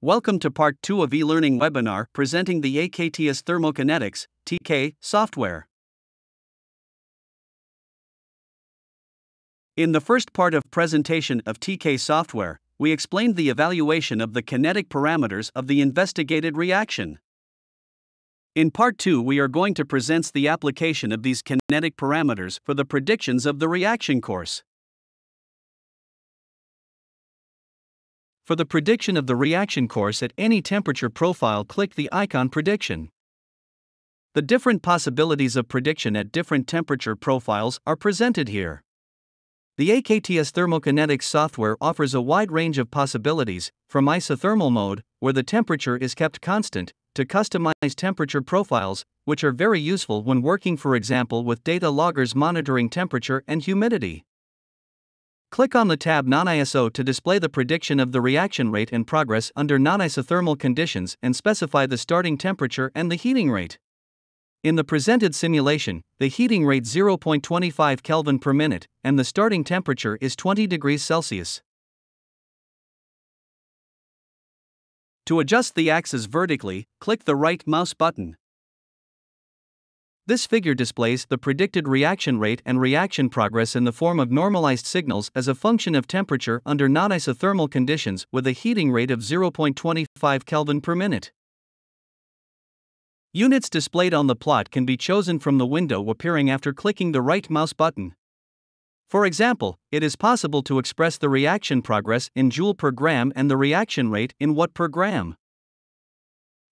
Welcome to part 2 of e-learning webinar presenting the AKTS Thermokinetics TK software. In the first part of presentation of TK software, we explained the evaluation of the kinetic parameters of the investigated reaction. In part 2, we are going to present the application of these kinetic parameters for the predictions of the reaction course. For the prediction of the reaction course at any temperature profile, click the icon Prediction. The different possibilities of prediction at different temperature profiles are presented here. The AKTS Thermokinetics software offers a wide range of possibilities, from isothermal mode, where the temperature is kept constant, to customized temperature profiles, which are very useful when working, for example, with data loggers monitoring temperature and humidity. Click on the tab Non-ISO to display the prediction of the reaction rate and progress under non-isothermal conditions and specify the starting temperature and the heating rate. In the presented simulation, the heating rate 0.25 Kelvin per minute and the starting temperature is 20 degrees Celsius. To adjust the axis vertically, click the right mouse button. This figure displays the predicted reaction rate and reaction progress in the form of normalized signals as a function of temperature under non-isothermal conditions with a heating rate of 0.25 Kelvin per minute. Units displayed on the plot can be chosen from the window appearing after clicking the right mouse button. For example, it is possible to express the reaction progress in joule per gram and the reaction rate in watt per gram.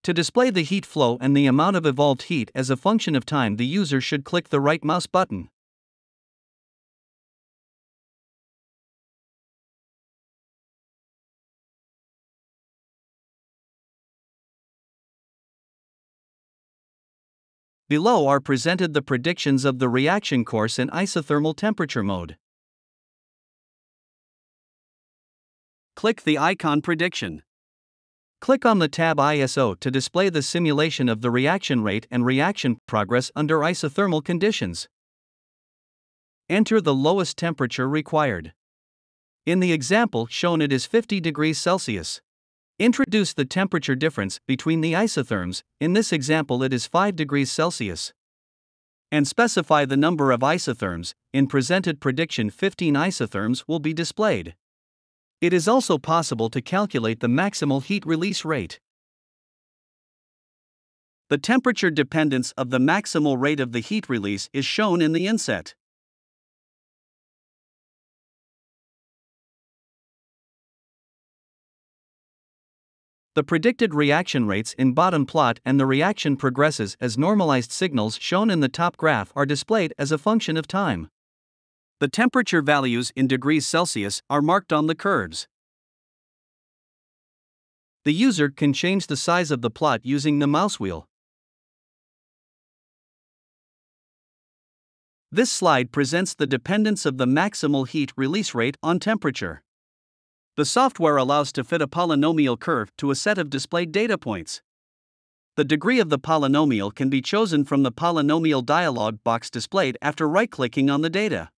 To display the heat flow and the amount of evolved heat as a function of time, the user should click the right mouse button. Below are presented the predictions of the reaction course in isothermal temperature mode. Click the icon Prediction. Click on the tab ISO to display the simulation of the reaction rate and reaction progress under isothermal conditions. Enter the lowest temperature required. In the example shown, it is 50 degrees Celsius. Introduce the temperature difference between the isotherms, in this example, it is 5 degrees Celsius. And specify the number of isotherms, in presented prediction, 15 isotherms will be displayed. It is also possible to calculate the maximal heat release rate. The temperature dependence of the maximal rate of the heat release is shown in the inset. The predicted reaction rates in bottom plot and the reaction progresses as normalized signals shown in the top graph are displayed as a function of time. The temperature values in degrees Celsius are marked on the curves. The user can change the size of the plot using the mouse wheel. This slide presents the dependence of the maximal heat release rate on temperature. The software allows to fit a polynomial curve to a set of displayed data points. The degree of the polynomial can be chosen from the polynomial dialog box displayed after right clicking on the data.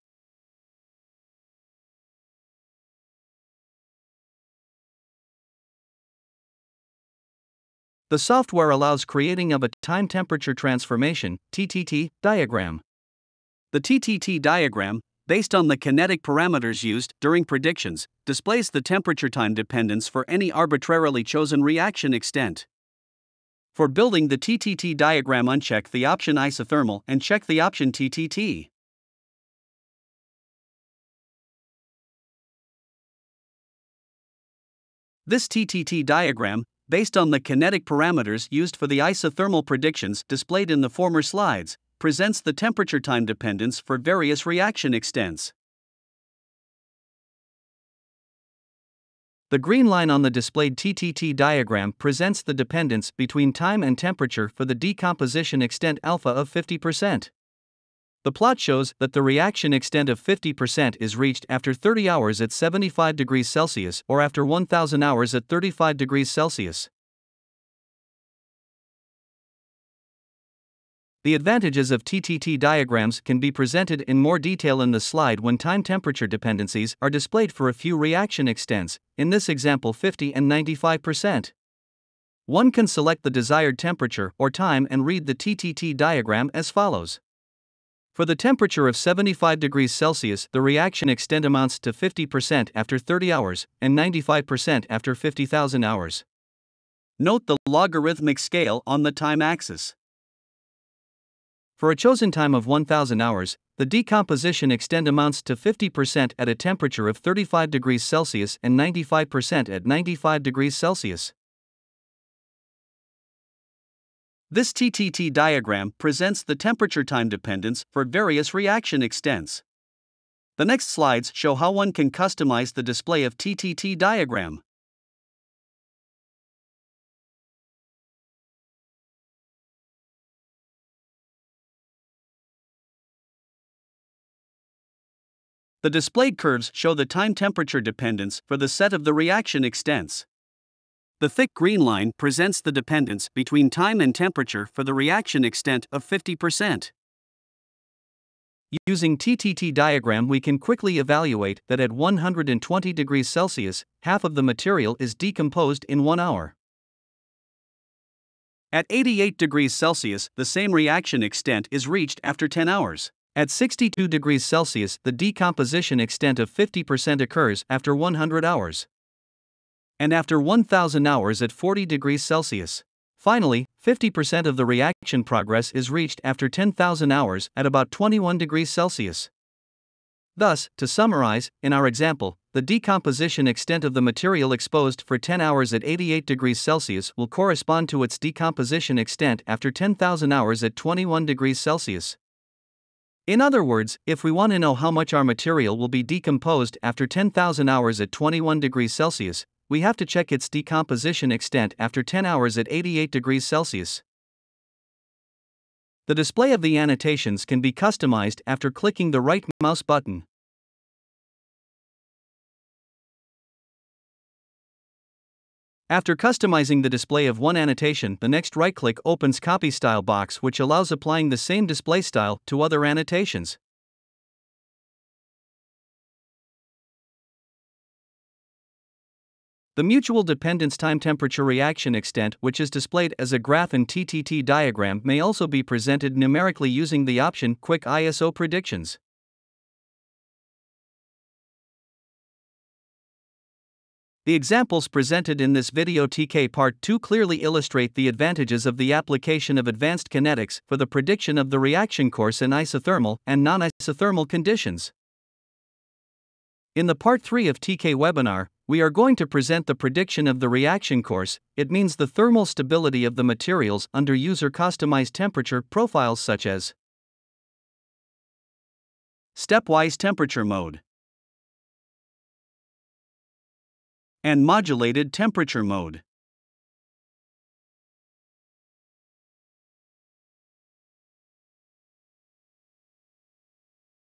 The software allows creating of a time temperature transformation TTT diagram. The TTT diagram, based on the kinetic parameters used during predictions, displays the temperature time dependence for any arbitrarily chosen reaction extent. For building the TTT diagram, uncheck the option isothermal and check the option TTT. This TTT diagram based on the kinetic parameters used for the isothermal predictions displayed in the former slides, presents the temperature time dependence for various reaction extents. The green line on the displayed TTT diagram presents the dependence between time and temperature for the decomposition extent alpha of 50%. The plot shows that the reaction extent of 50% is reached after 30 hours at 75 degrees Celsius or after 1000 hours at 35 degrees Celsius. The advantages of TTT diagrams can be presented in more detail in the slide when time temperature dependencies are displayed for a few reaction extents, in this example 50 and 95%. One can select the desired temperature or time and read the TTT diagram as follows. For the temperature of 75 degrees Celsius, the reaction extent amounts to 50% after 30 hours and 95% after 50,000 hours. Note the logarithmic scale on the time axis. For a chosen time of 1000 hours, the decomposition extent amounts to 50% at a temperature of 35 degrees Celsius and 95% at 95 degrees Celsius. This TTT diagram presents the temperature time dependence for various reaction extents. The next slides show how one can customize the display of TTT diagram. The displayed curves show the time temperature dependence for the set of the reaction extents. The thick green line presents the dependence between time and temperature for the reaction extent of 50%. Using TTT diagram we can quickly evaluate that at 120 degrees Celsius, half of the material is decomposed in 1 hour. At 88 degrees Celsius, the same reaction extent is reached after 10 hours. At 62 degrees Celsius, the decomposition extent of 50% occurs after 100 hours and after 1000 hours at 40 degrees Celsius. Finally, 50% of the reaction progress is reached after 10,000 hours at about 21 degrees Celsius. Thus, to summarize, in our example, the decomposition extent of the material exposed for 10 hours at 88 degrees Celsius will correspond to its decomposition extent after 10,000 hours at 21 degrees Celsius. In other words, if we want to know how much our material will be decomposed after 10,000 hours at 21 degrees Celsius, we have to check its decomposition extent after 10 hours at 88 degrees Celsius. The display of the annotations can be customized after clicking the right mouse button. After customizing the display of one annotation, the next right click opens Copy Style box which allows applying the same display style to other annotations. The mutual dependence time temperature reaction extent, which is displayed as a graph in TTT diagram, may also be presented numerically using the option Quick ISO Predictions. The examples presented in this video TK Part 2 clearly illustrate the advantages of the application of advanced kinetics for the prediction of the reaction course in isothermal and non isothermal conditions. In the Part 3 of TK webinar, we are going to present the prediction of the reaction course, it means the thermal stability of the materials under user customized temperature profiles such as stepwise temperature mode and modulated temperature mode.